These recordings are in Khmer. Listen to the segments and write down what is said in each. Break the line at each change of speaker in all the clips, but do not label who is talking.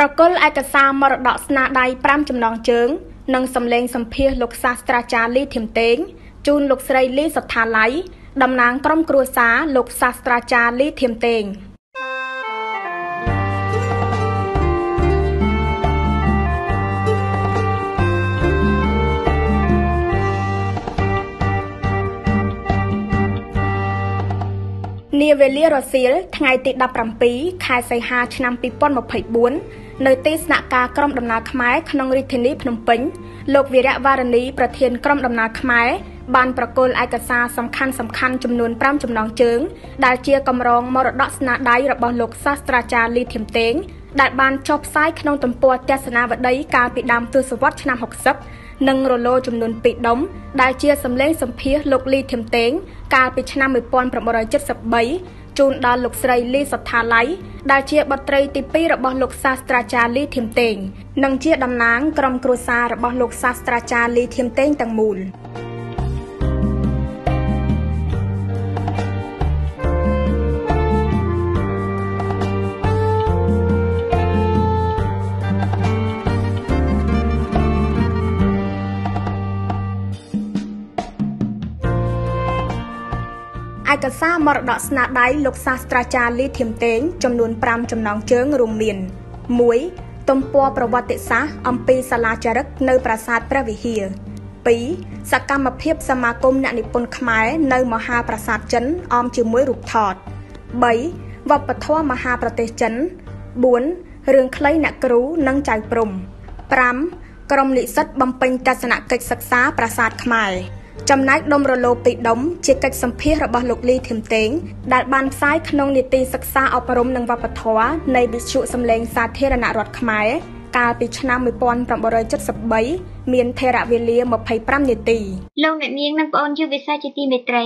ប្រគល់ឯកសារមរតកស្នាដៃ5ចំណងជើង និងសម្លេងសម្ភាសលោកសាស្ត្រាចារ្យលីធៀមតេងជូនលោកស្រីលីសុថាឡៃតំណាងក្រុមគ្រួសារលោកសាស្ត្រាចារ្យលីធៀមតេង នាវេលារសៀលថ្ងៃទី17ខែសីហាឆ្នាំ2024នៅទីស្នាក់ការក្រុមដំណើរខ្មែរក្នុងរាជធានីភ្នំពេញលោកវីរៈវ៉ារនីប្រធានក្រុមដំណើរខ្មែរបានប្រគល់ឯកសារសំខាន់សំខាន់ចំនួន5ចំណងជើង ដែលជាកម្រងមរតកស្នាដៃរបស់លោកសាស្ត្រាចារ្យលីធៀមតេងដែលបានចុះផ្សាយក្នុងទំព័រទស្សនាវដ្តីកាលពីដើមទសវត្សរ៍ឆ្នាំ60 និងរលោចំនួន2ដុំដែលជាសម្លេងសម្ភាសលោកលីធៀមតេង កាលពីឆ្នាំ1973ជូនដល់លោកស្រីលីសថាឡៃដែលជាបុត្រីទី2របស់លោកសាស្ត្រាចារ្យលីធៀមតេង និងជាតំណាងក្រុមគ្រួសាររបស់លោកសាស្ត្រាចារ្យលីធៀមតេងទាំងមូល។ ឯកសារមរតកស្នាដៃលោកសាស្ត្រាចារ្យលីធៀមតេងចំនួន5ចំណងជើងរួមមាន1ទំព័រប្រវត្តិសាស្ត្រអំពីសាលាចារឹកនៅប្រាសាទព្រះវិហារ2សកម្មភាពសមាគមអ្នកនិពន្ធខ្មែរនៅមហាប្រាសាទចិនអមជាមួយរូបថត3វប្បធម៌មហាប្រទេសចិន4រឿងខ្លីអ្នកគ្រូនិងចៅព្រំ5ក្រុមនិស្សិតបំពេញទស្សនកិច្ចសិក្សាប្រាសាទខ្មែរ ចំណែកដុំរលោពីដុំជាកិច្ចសម្ភាសរបស់លោកលីធីមតេង ដែលបានផ្សាយក្នុងនីតិសិក្សាអប់រំនិងវប្បធម៌នៃវិទ្យុសំឡេងសាធារណរដ្ឋខ្មែរកាលពីឆ្នាំ1973មានថេរវេលា25នាទី
លោកអ្នកនាងនិងប្អូនយុវវិសាជាទីមេត្រី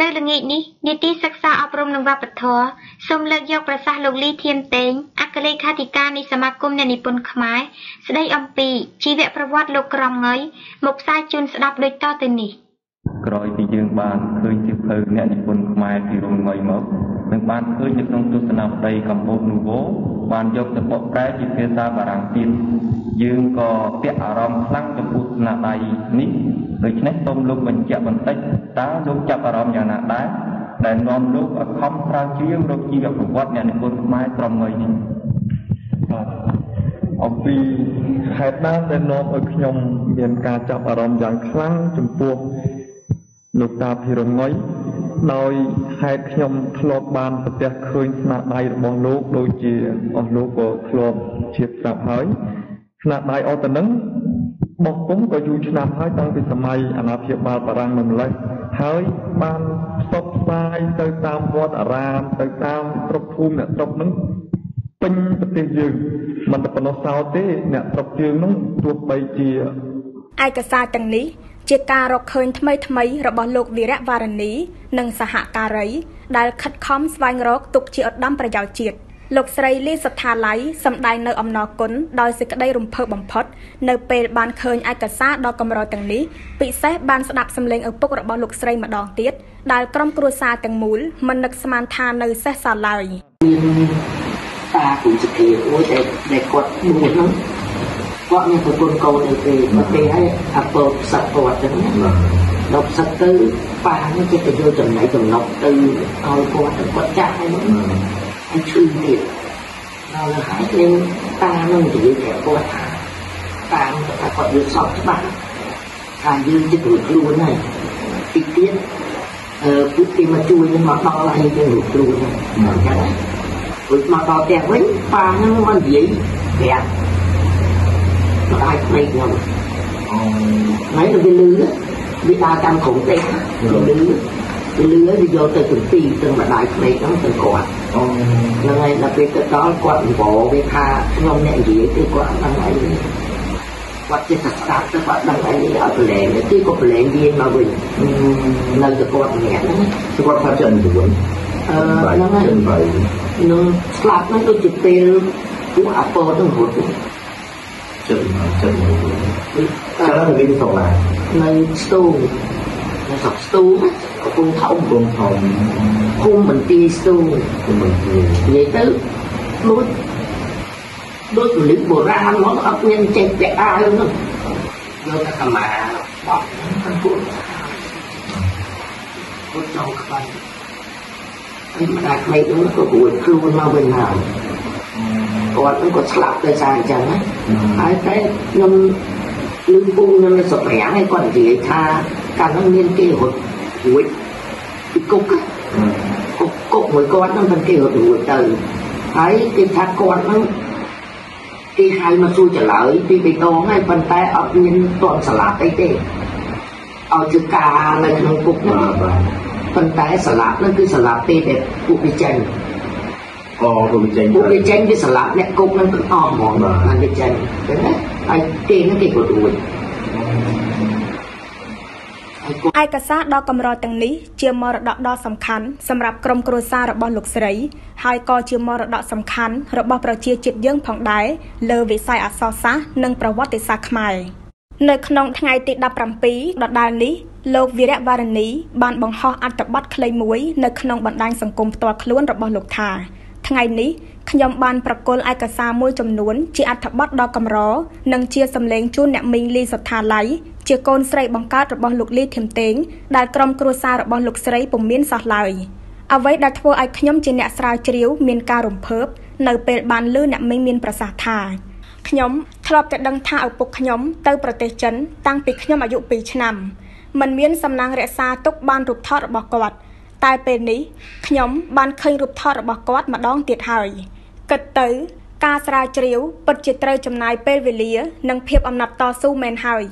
នៅល្ងាចនេះនីតិសិក្សាអប់រំនិងវប្បធម៌សូមលើកយកប្រសាសន៍លោកលីធៀមតេងអគ្គលេខាធិការនៃសមាគមអ្នកនិពន្ធខ្មែរស្ដីអំពីជីវប្រវត្តិលោកក្រមងុយមកផ្សាយជូនស្ដាប់ដូចតទៅនេះ។
ក្រោយពីយើងបានឃើញជាផ្លូវអ្នកនិពន្ធខ្មែរពីរងងុយមកនិងបានឃើញនៅក្នុងទស្សនវិស័យកម្ពុជានូវូបានយកទៅបកប្រែជាភាសាបារាំងទៀតយើងក៏ពាក់អារម្មណ៍ខ្លាំងចំពោះស្នាដៃនេះដូច្នេះសូមលោកបញ្ជាក់បន្តិចតើលោកចាប់អារម្មណ៍យ៉ាងណាដែរដែលនាំលោកឲ្យខំស្រាវជ្រាវរកជីវប្រវត្តិអ្នកនិពន្ធខ្មែរត្រឹមងុយនេះ
បាទអំពីហេតុណាដែលនាំឲ្យខ្ញុំមានការចាប់អារម្មណ៍យ៉ាងខ្លាំងចំពោះ លោកតាភិរងុយដោយហេតុខ្ញុំធ្លាប់បានប្រទះឃើញស្នាដៃរបស់លោកដូចជាអស់លោកក៏ធ្លាប់ជាប្រាប់ហើយស្នាដៃអត់ទៅនឹងបោះពុំក៏យូរឆ្នាំហើយតាំងពីសម័យអាណាព្យាបាលបារាំងមកម្លេះហើយបានផ្សព្វផ្សាយទៅតាមវត្តអារាមទៅតាមគ្រប់ភូមិអ្នកស្រុកនឹងពេញប្រទេសយើងមិនតែប៉ុណ្ណោះសោទេអ្នកស្រុកយើងនោះទោះបីជា
ឯកសារទាំងនេះ ជាការរកឃើញថ្មីថ្មីរបស់លោកវីរៈវ៉ារនីនិងសហការីដែលខិតខំស្វែងរកទុកជាឧត្តមប្រយោជន៍ជាតិលោកស្រីលីសថាឡៃសម្ដែងនៅអំណរគុណដោយសេចក្តីរំភើបបំផុតនៅពេលបានឃើញឯកសារដ៏កម្រទាំងនេះពិសេសបានស្ដាប់សម្លេងឪពុករបស់លោកស្រីម្ដងទៀតដែលក្រុមគ្រួសារទាំងមូលមិននឹកស្មានថានៅសេះសល់ឡើយ
តាគូសុភាមួយដែលដែលគាត់មួយហ្នឹង គាត់មានប្រពន្ធកូនអីទេគាត់ទេឲ្យអាពើផ្សឹកគាត់ចឹងដល់ផ្សឹកទៅប៉ានេះគេទៅយកចំណៃចំណុកទៅឲ្យគាត់ទៅគាត់ចាក់ឲ្យនោះឲ្យឈឺទៀតដល់ហើយគេតានឹងនិយាយប្រាប់គាត់ថាតានឹងថាគាត់យល់សពច្បាស់ថាយើងជិះរួចខ្លួនហើយទីទៀតអឺពួកគេមកជួយនឹងមកដល់ហើយយើងរួចខ្លួនហ្នឹងអញ្ចឹងរួចមកដល់ផ្ទះវិញប៉ានឹងមកនិយាយប្រាប់ ម្ដាយក្មេងខ្ញុំហើយទៅវាលឺវាដើរតាមក្រុមទេវាលឺវាលឺវាយកទៅទាំងពីរទាំងម្ដាយក្មេងហ្នឹងទាំងគាត់ហ្នឹងហើយដល់ពេលទៅដល់គាត់អង្វរវាថាខ្ញុំអ្នកនិយាយទេគាត់អត់ដឹងអីគាត់ចេះតែស្ដាប់ទៅគាត់ដឹងអីឲ្យប្រឡែងទីក៏ប្រឡែងវាមកវិញនៅទៅគាត់ម្នាក់ហ្នឹង
គាត់ថាចិនទៅវិញ
អឺហ្នឹងហើយនឹងស្លាប់ហ្នឹងដូចជាពេលពួកអាពតហ្នឹងរត់
ចិត្តចិត្តច្រើនទៅវិញស្រុកណា
នៅស្ទូនៅស្រុកស្ទូកំពង់ធំ
កំពង់ធំ
ឃុំបន្ទាយស្ទូ
ឃុំបន្ទាយ
និយាយទៅដូចដូចពលិបបុរាណមកអត់ មានចេះពាក់អាវនោះយកតែកម្មាបោះទាំងពួកពុទ្ធចង់ខ្វាញ់អីម្ដាយក្មេកនោះក៏ពួយខ្លួនមកវិញហើយគាត់នឹងក៏ឆ្លាប់ដោយសារអញ្ចឹងណាហើយតែខ្ញុំលឺពូនឹងសុខរាំងឲ្យគាត់និយាយថាកាលនោះមានគេរត់រួចពីគុកគុកគុកមួយគាត់នឹងមិនគេរត់រួចទៅហើយគេថាគាត់នឹងគេហៅមកសួរចម្លើយពីបេតងហើយប៉ុន្តែអត់មានតន់ស្លាប់អីទេឲ្យជឿការនៅក្នុងគុកនោះប៉ុន្តែស្លាប់នោះគឺស្លាប់ពេលដែលពួកវាចេញ
អូពួកវាចេញ
ពួកវាចេញវាស្លាប់អ្នកគុកនឹងទាំងអស់ហ្មងបានវាចេញឃើញទេហើយគេនឹងគេក៏រួច
ឯកសារដ៏កម្រទាំងនេះជាមរតកដ៏សំខាន់សម្រាប់ក្រុមគ្រួសាររបស់លោកស្រី ហើយក៏ជាមរតកសំខាន់របស់ប្រជាជាតិយើងផងដែរលើវិស័យអក្សរសាស្ត្រនិងប្រវត្តិសាស្ត្រខ្មែរនៅក្នុងថ្ងៃទី17ដដែលនេះលោកវីរៈវរនីបានបង្ហោះអត្ថបទខ្លីមួយនៅក្នុងបណ្ដាញសង្គមផ្ទាល់ខ្លួនរបស់លោកថា ថ្ងៃនេះខ្ញុំបានប្រកល់ឯកសារមួយចំនួន ជាអត្ថបទដ៏កម្រនិងជាសម្លេងជូនអ្នកមីងលីសុថាឡៃជាកូនស្រីបង្កើតរបស់លោកលីធីមតេងដែលក្រុមគ្រួសាររបស់លោកស្រីពុំមានសោះឡើយអ្វីដែលធ្វើឲ្យខ្ញុំជាអ្នកស្រាវជ្រាវមានការរំភើបនៅពេលបានឮអ្នកមីងមានប្រសាសន៍ថាខ្ញុំធ្លាប់តែដឹងថាឪពុកខ្ញុំទៅប្រទេសចិនតាំងពីខ្ញុំអាយុ2ឆ្នាំมันមានសំណាងរក្សាទុកបានរូបថតរបស់គាត់ តែពេលនេះខ្ញុំបានឃើញរូបថតរបស់គាត់ម្ដងទៀតហើយគិតទៅ ការស្រាវជ្រាវពិតជាត្រូវចំណាយពេលវេលា និងភាពអំណត់តស៊ូមែនហើយ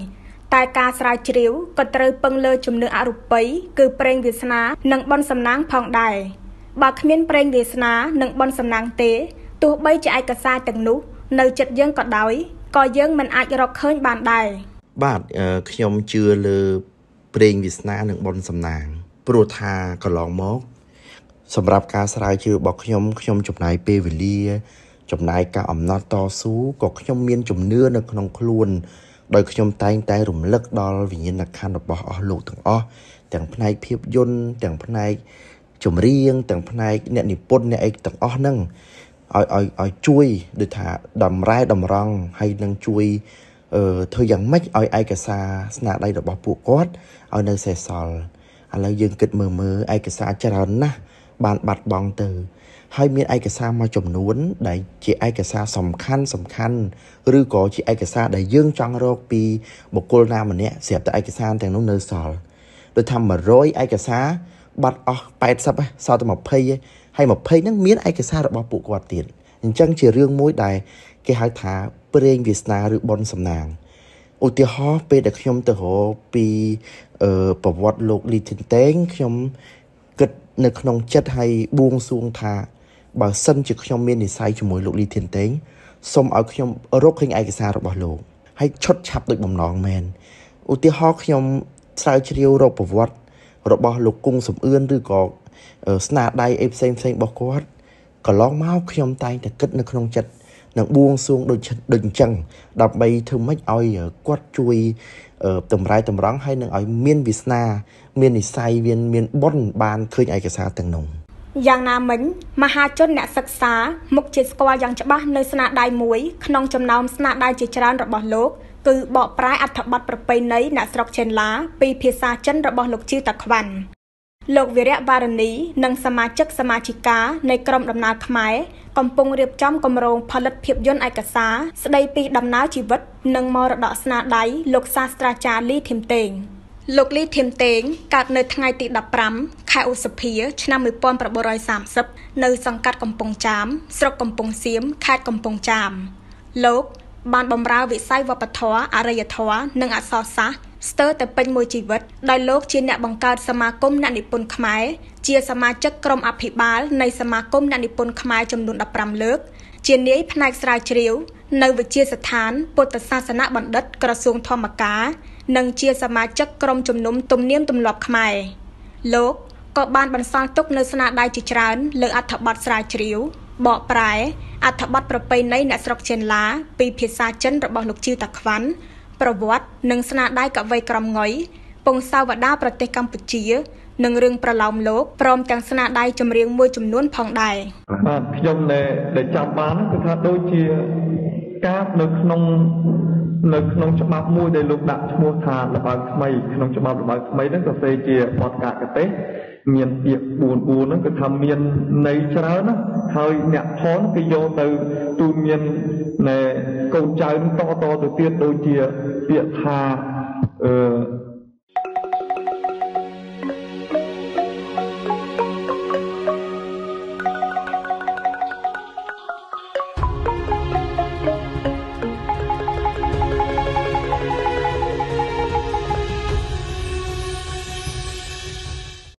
តែការស្រាវជ្រាវក៏ត្រូវពឹងលើជំនឿអរូបីគឺប្រេងវាសនា និងបនសំណាងផងដែរបើគ្មានប្រេងវាសនា និងបនសំណាងទេទោះបីជាឯកសារទាំងនោះ នៅចិត្តយើងក៏ដោយក៏យើងមិនអាចរកឃើញបានដែរ
បាទខ្ញុំជឿលើប្រេងវាសនានិងបនសំណាង ព្រោះថាកន្លងមក សម្រាប់ការស្រាវជ្រាវរបស់ខ្ញុំខ្ញុំចំណាយពេលវេលា ចំណាយការអំណត់តស៊ូក៏ខ្ញុំមានជំនឿនៅក្នុងខ្លួនដោយខ្ញុំតែងតែរំលឹកដល់វិញ្ញាណក្ខន្ធរបស់អស់លោកទាំងអស់ទាំងផ្នែកភាពយន្តទាំងផ្នែកចម្រៀងទាំងផ្នែកអ្នកនិពន្ធអ្នកអីទាំងអស់ហ្នឹងឲ្យឲ្យឲ្យជួយដូចថាតម្រែតម្រង់ហើយនឹងជួយអឺធ្វើយ៉ាងម៉េចឲ្យឯកសារស្នាដៃរបស់ពួកគាត់ឲ្យនៅសេសសល់ ឥឡូវយើងគិតមើលមើលឯកសារច្រើនណាស់បានបាត់បង់ទៅ ហើយមានឯកសារមួយចំនួន ដែលជាឯកសារសំខាន់សំខាន់ឬក៏ជាឯកសារដែលយើងចង់រកពីបុគ្គលណាម្នាក់ស្រាប់តែឯកសារទាំងនោះនៅសល់ដូចថា100ឯកសារបាត់អស់80សល់តែ20ហើយ20ហ្នឹងមានឯកសាររបស់ពួកគាត់ទៀតអញ្ចឹងជារឿងមួយដែលគេហៅថាព្រេងវាសនាឬបនសំណាង ឧទាហរណ៍ពេលដែលខ្ញុំទៅរកពីប្រវត្តិលោកលីធីនតេងខ្ញុំគិតនៅក្នុងចិត្តហើយបួងសួងថាបើសិនជាខ្ញុំមាននិស័យជាមួយលោកលីធីនតេងសូមឲ្យខ្ញុំរកឃើញឯកសាររបស់លោកហើយឈុតឆាប់ដូចបំណងមែនឧទាហរណ៍ខ្ញុំស្រាវជ្រាវរកប្រវត្តិរបស់លោកគង់សំអឿនឬក៏ស្នាដៃអីផ្សេងផ្សេងរបស់គាត់កន្លងមកខ្ញុំតែងតែគិតនៅក្នុងចិត្ត នឹងបួងសួងដូចដូចអញ្ចឹងដើម្បីធ្វើម៉េចឲ្យគាត់ជួយតម្រៃតម្រង់ហើយនឹងឲ្យមានវាសនា មាននិស័យមានមានបុណ្យបានឃើញឯកសារទាំងនោះ
យ៉ាងណាមិញមហាជនអ្នកសិក្សាមុខជាស្គាល់យ៉ាងច្បាស់នៅស្នាដៃមួយក្នុងចំណោមស្នាដៃជាច្រើនរបស់លោកគឺបកប្រែអត្ថបទប្រពៃណីអ្នកស្រុកចេនឡាពីភាសាចិនរបស់លោកជីវតាខ្វាន់ លោកវីរៈវរនីនិងសមាជិកសមាជិកានៃក្រុមដំណើរខ្មែរកំពុងរៀបចំគម្រោងផលិតភាពយន្តឯកសារស្ដីពីដំណើរជីវិត និងមរតកស្នាដៃលោកសាស្ត្រាចារ្យលីធីមតេងលោកលីធីមតេងកើតនៅថ្ងៃទី15ខែឧសភា ឆ្នាំ1930នៅសង្កាត់កំពង់ចាមស្រុកកំពង់សៀមខេត្តកំពង់ចាមលោក បានបម្រើវិស័យវប្បធម៌អរិយធម៌និងអក្សរសាស្ត្រស្ទើរតែពេញមួយជីវិតដោយលោកជាអ្នកបង្កើតសមាគមអ្នកនិពន្ធខ្មែរជាសមាជិកក្រុមអភិបាលនៃសមាគមអ្នកនិពន្ធខ្មែរចំនួន15លើក ជានាយផ្នែកស្រាវជ្រាវ នៅវិទ្យាស្ថានពុទ្ធសាសនបណ្ឌិតក្រសួងធម្មការនិងជាសមាជិកក្រុមជំនុំទំនៀមទម្លាប់ខ្មែរលោកក៏បានបន្សល់ទុកនៅស្នាដៃជាច្រើនលើអត្ថបទស្រាវជ្រាវ បកប្រែអត្ថបទប្រពៃណីអ្នកស្រុកចិនឡា ពីភាសាចិនរបស់លោកជីវតាខ្វាន់ប្រវត្តិនិងស្នាដៃកវីក្រមងុយពងសាវតាប្រទេសកម្ពុជានិងរឿងប្រឡោមលោកព្រមទាំងស្នាដៃចម្រៀងមួយចំនួនផងដែរ
បាទខ្ញុំដែលដែលចាប់បានគឺថាដូចជាការនៅក្នុងនៅក្នុងច្បាប់មួយដែលលោកដាក់ឈ្មោះថាលបើកថ្មីក្នុងច្បាប់លបើកថ្មីហ្នឹងក៏ផ្សេងជាបទកាកទេស មានពាក្យ4 4ហ្នឹងគឺថាមានន័យច្រើនណាហើយអ្នកផនគេយកទៅទូនមានណែកូនចៅតតទៅទៀតដូចជាពាក្យថាអឺ